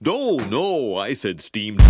No, no, I said steamed.